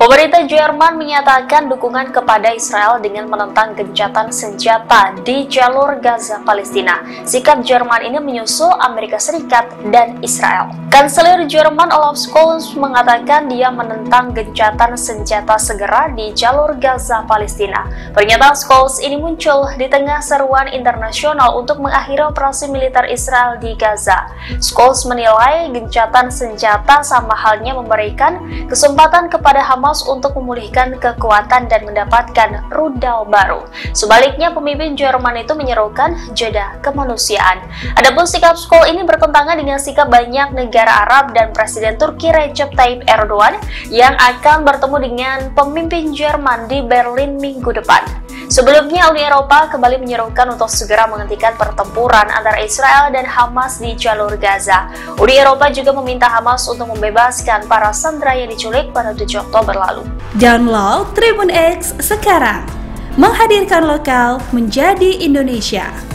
Pemerintah Jerman menyatakan dukungan kepada Israel dengan menentang gencatan senjata di jalur Gaza Palestina. Sikap Jerman ini menyusul Amerika Serikat dan Israel. Kanselir Jerman Olaf Scholz mengatakan dia menentang gencatan senjata segera di jalur Gaza Palestina. Pernyataan Scholz ini muncul di tengah seruan internasional untuk mengakhiri operasi militer Israel di Gaza. Scholz menilai gencatan senjata sama halnya memberikan kesempatan kepada Hamas Untuk memulihkan kekuatan dan mendapatkan rudal baru. Sebaliknya, pemimpin Jerman itu menyerukan jeda kemanusiaan. Adapun sikap Skoll ini bertentangan dengan sikap banyak negara Arab dan Presiden Turki Recep Tayyip Erdogan yang akan bertemu dengan pemimpin Jerman di Berlin minggu depan. Sebelumnya, Uni Eropa kembali menyerukan untuk segera menghentikan pertempuran antara Israel dan Hamas di jalur Gaza. Uni Eropa juga meminta Hamas untuk membebaskan para sandera yang diculik pada 7 Oktober lalu. Download Tribun X sekarang, menghadirkan lokal menjadi Indonesia.